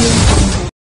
Audio